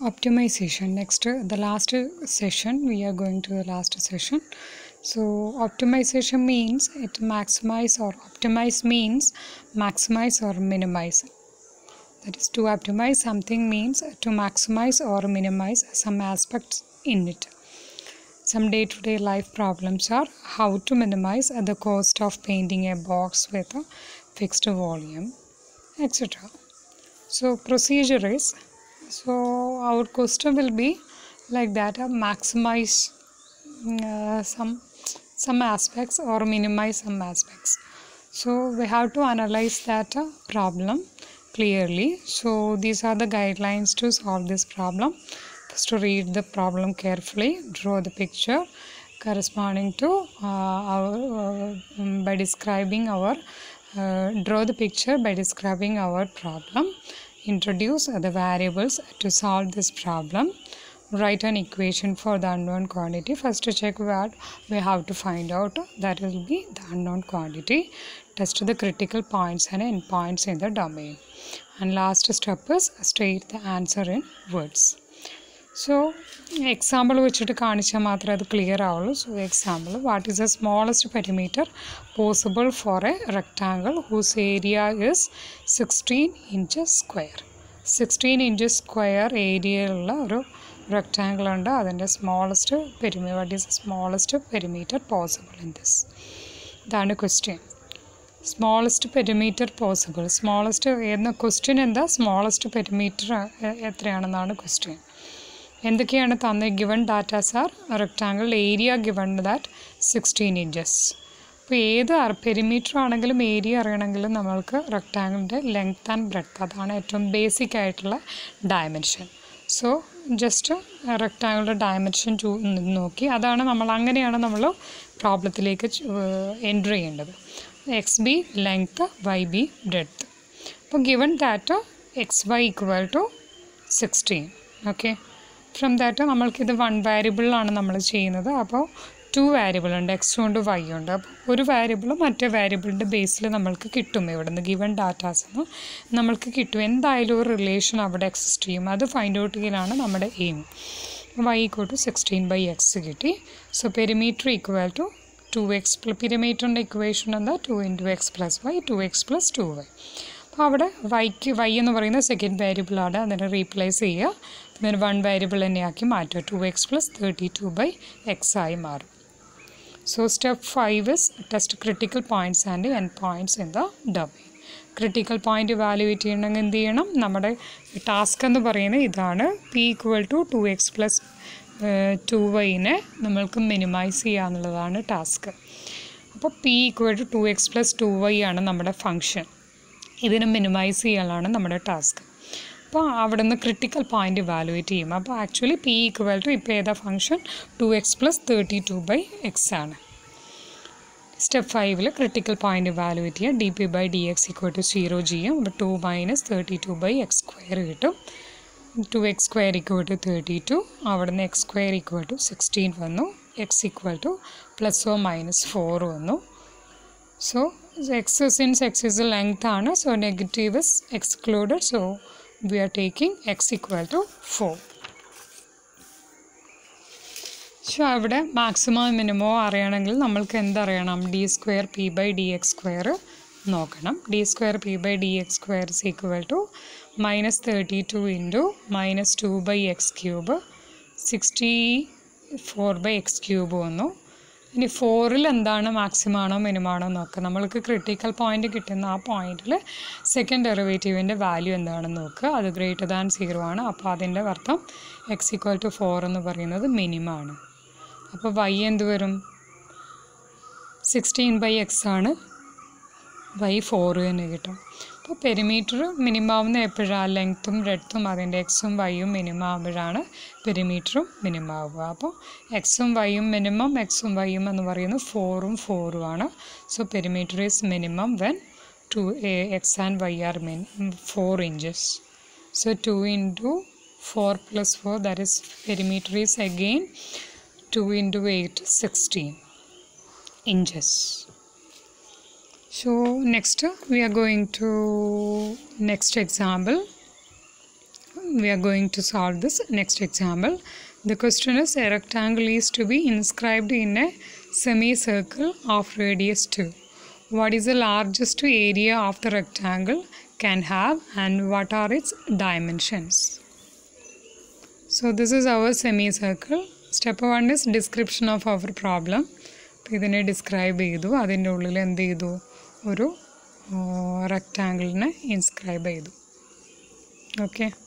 optimization. Next uh, the last session we are going to the last session. So optimization means it maximize or optimize means maximize or minimize. That is to optimize something means to maximize or minimize some aspects in it. Some day-to-day life problems are how to minimize the cost of painting a box with a fixed volume etc so procedure is so our question will be like that maximize uh, some some aspects or minimize some aspects. So we have to analyze that uh, problem clearly. So these are the guidelines to solve this problem. First to read the problem carefully draw the picture corresponding to uh, our uh, by describing our uh, draw the picture by describing our problem introduce the variables to solve this problem. Write an equation for the unknown quantity. First to check what we have to find out. That will be the unknown quantity. Test the critical points and endpoints in the domain. And last step is state the answer in words so example വെച്ചിട്ട് കാണിച്ചാൽ മാത്രമേ അത് clear ആവുള്ളൂ. So example what is the smallest perimeter possible for a rectangle whose area is sixteen inch square sixteen inch square ഏരിയയിലുള്ള ഒരു rectangle ഉണ്ട്. അതിന്റെ smallest perimeter what is the smallest perimeter possible in this ഇതാണ് question smallest perimeter possible smallest എന്ന question എന്താ? Smallest perimeter എത്രയാണെന്നാണ് question എന്തൊക്കെയാണ് തന്ന given datas are rectangle area given that sixteen inches അപ്പോൾ ഏത് പെരിമീറ്റർ ആണെങ്കിലും ഏരിയ അറിയണമെങ്കിലും നമ്മൾക്ക് റെക്റ്റാങ്കിളിന്റെ ലെങ്ത് ആൻഡ് ബ്രെഡ്ത്ത് അതാണ് ഏറ്റവും ബേസിക് ആയിട്ടുള്ള ഡയമെൻഷൻ സോ ജസ്റ്റ് റെക്റ്റാങ്കിളുടെ ഡയമെൻഷൻ ചൂ നോക്കി. അതാണ് നമ്മൾ അങ്ങനെയാണ് നമ്മൾ പ്രോബ്ലത്തിലേക്ക് എന്റർ ചെയ്യേണ്ടത്. X be length Y be breadth അപ്പോൾ given data X Y equal to sixteen okay from that നമ്മൾക്കിത് one വേരിയബിളിലാണ് നമ്മൾ ചെയ്യുന്നത്. അപ്പോൾ ടു വേരിയബിൾ ഉണ്ട് എക്സ് ഉണ്ട് വൈ ഉണ്ട്. അപ്പോൾ ഒരു വേരിയബിൾ മറ്റേ വേരിയബിളിന്റെ ബേസിൽ നമ്മൾക്ക് കിട്ടും ഇവിടെ നിന്ന് ഗിവൺ ഡാറ്റാസ് നിന്ന് നമ്മൾക്ക് കിട്ടും. എന്തായാലും ഒരു റിലേഷൻ അവിടെ എക്സിസ്റ്റ് ചെയ്യും. അത് ഫൈൻഡ് ഔട്ട് ചെയ്യലാണ് നമ്മുടെ aim Y equal to sixteen by X കിട്ടി. So perimeter equal to two X പിരിമീറ്ററിന്റെ equation എന്താ? Two into X plus Y two X plus two Y അപ്പോൾ അവിടെ വൈക്ക് വൈ എന്ന് പറയുന്ന സെക്കൻഡ് വേരിയബിളാണ് അതിനെ റീപ്ലേസ് ചെയ്യുക. പിന്നെ വൺ വേരിയബിൾ തന്നെയാക്കി മാറ്റുക. Two x plus thirty two by x ആയി മാറും. So step five is test critical points and end points in the domain critical point evaluate ചെയ്യണമെങ്കിൽ എന്ത് ചെയ്യണം? നമ്മുടെ ടാസ്ക് എന്ന് പറയുന്നത് ഇതാണ്. P equal to two x plus two വൈനെ നമ്മൾക്ക് മിനിമൈസ് ചെയ്യുക എന്നുള്ളതാണ് ടാസ്ക് അപ്പോൾ p equal to two x plus two y ആണ് നമ്മുടെ ഫങ്ഷൻ ഇതിനെ മിനിമൈസ് ചെയ്യാനാണ് നമ്മുടെ ടാസ്ക് അപ്പോൾ അവിടെ നിന്ന് ക്രിട്ടിക്കൽ പോയിന്റ് ഇവാലുവേറ്റ് ചെയ്യും. അപ്പോൾ ആക്ച്വലി പി ഈക്വൽ ടു ഇപ്പോൾ ഏതാ function two x plus thirty two by x ആണ് സ്റ്റെപ്പ് ഫൈവിൽ ക്രിട്ടിക്കൽ പോയിന്റ് ഇവാലുവേറ്റ് ചെയ്യുക. D p by d x equal to zero ചെയ്യും അപ്പോൾ two minus thirty two by x square കിട്ടും. Two x square equal to thirty two അവിടെ നിന്ന് x square equal to sixteen വന്നു. X equal to plus or minus four വന്നു. So x since x is length ആണ്. So negative is excluded so we are taking x equal to 4 so അവിടെ maximum മിനിമോ അറിയണമെങ്കിൽ നമ്മൾക്ക് എന്തറിയണം? D square p by d x square നോക്കണം. D square p by d x square is equal to minus thirty two into minus two by x cube sixty four by x cube വന്നു. ഇനി ഫോറിൽ എന്താണ് maximum ആണോ minimum ആണോ നോക്കുക നമ്മൾക്ക് critical point കിട്ടുന്ന ആ പോയിന്റിൽ സെക്കൻഡ് ഡെറിവേറ്റീവിന്റെ വാല്യൂ എന്താണെന്ന് നോക്കുക അത് ഗ്രേറ്റർ ദാൻ സീറോ ആണ്. അപ്പോൾ അതിന്റെ അർത്ഥം എക്സ് ഈക്വൽ ടു ഫോർ എന്ന് പറയുന്നത് മിനിമം ആണ്. അപ്പോൾ വൈ എന്ത് വരും? സിക്സ്റ്റീൻ ബൈ എക്സ് ആണ്. വൈ ഫോർ തന്നെ കിട്ടും. അപ്പോൾ പെരിമീറ്റർ മിനിമം ആവുന്ന എപ്പോഴാണ് ലെങ്ത്തും ബ്രെഡ്ത്തും അതിന്റെ എക്സും വൈയും മിനിമം ആകുമ്പോഴാണ് പെരിമീറ്ററും മിനിമം ആവുക. അപ്പോൾ എക്സും വൈയും മിനിമം എക്സും വൈയും എന്ന് പറയുന്നത് ഫോറും ഫോറും ആണ്. So perimeter is minimum when two x and y are min four inches so two into four plus four that is perimeter is again two into eight sixteen inches. so next we are going to next example we are going to solve this next example the question is a rectangle is to be inscribed in a semicircle of radius 2 what is the largest area of the rectangle can have and what are its dimensions so this is our semicircle step one is description of our problem അപ്പോൾ ഇതിനെ describe ചെയ്തു അതിൻ്റെ ഉള്ളിൽ എന്ത് ചെയ്തു ഒരു റെക്റ്റാങ്കിളിനെ inscribe ചെയ്തു. Okay